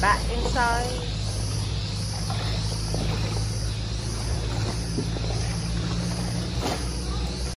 back inside.